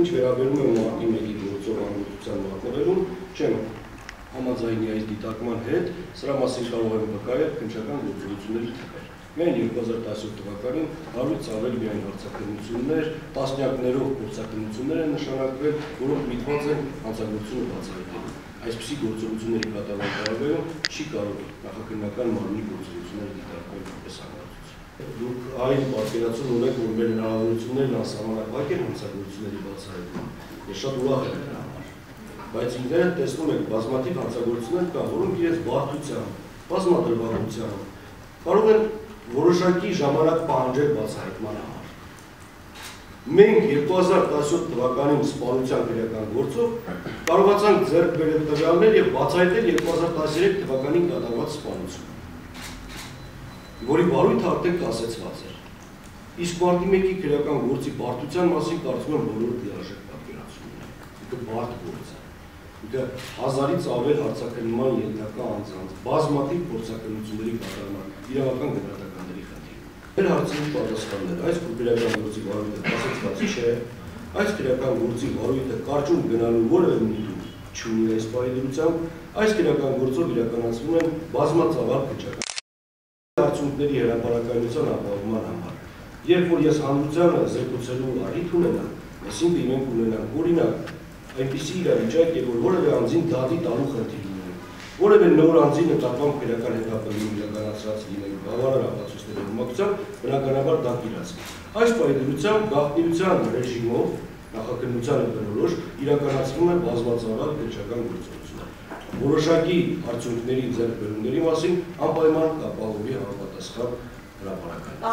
Ինչ վերաբերում է մարտի 1-ի գործող ամբողջության մատնվելուն, չեմ համաձայնի այս դիտարկման հետ, սրա մասին կարող եմ վկայել քննչական գործողությունների թվեր։ Միայն 2017 թվականին 100-ից ավել միայն հարցակնություններ, տասնյակներով փորձակնություններ են նշանակվել, որոնք միտված են հանցագործությունը բացահայտելու։ Այսպիսի գործողությունների կատարման տարբերում չի կարող նախաքննական մարմնի գործողությունները դիտարկվել որպես հանգուցություն։ Դուք այն պատկերացում ունեք, որ մեր հնարավորություններն անսահմանափակ են հանցագործությունների բացահայտման։ Ես շատ ուրախ եմ դրա համար։ Բայց ինքներդ տեսնում եք բազմաթիվ հանցագործություններ կան, որոնք իրենց բարդությամբ, բազմադրվածությամբ կարող են որոշակի ժամանակ պահանջել բացահայտման համար։ Մենք 2017 թվականին սպանության քրեական գործով կարողացանք ձեռք բերել տվյալներ եւ բացահայտել 2013 թվականին կատարված սպանություն, որի բարույթը արդեն կասեցված էր։ Իսկ մարտի 1-ի քրեական գործի բարդության մասին կարծում եմ բոլորը լիարժեք պատկերացում ունեն։ Դա բարդ գործ է։ Դա հազարից ավել հարցակնման ենթակա անձանց, բազմաթիվ փորձակնությունների կատարման, իրավական գնահատականների խնդիր։ Մեր հարցերի պատասխաններ, այս քրեական գործի բարույթը կասեցված չէ, այս քրեական գործի բարույթը կարճում գնալու որևէ միտում չունի այս բայդրությամբ, այս քրեական գործով իրականացվում են բազմածավալ քննչական արդյունքների հրապարակայնության ապահովման համար։ Երբ որ ես հանրությանը զեկուցելու առիթ ունենամ, այսինքն իրենք ունենան օրինակ այնպիսի իրավիճակ է, որ որևէ անձին դատի տալու խնդիր ունեն, որևէ նոր անձի նկատմամբ քրեական հետապնդում իրականացրած լինեն բավարար ապացույցների համակցությամբ, բնականաբար դա կիրացվի։ Այս պայմանությամբ գաղտնիության ռեժիմով նախաքննությանը բնորոշ իրականացվում է բազմածավալ քրեական գործողություններ։ Որոշակի արդյունքների ձեռքբերումների մասին անպայման կապահովի համապատասխան հրապարակայնություն։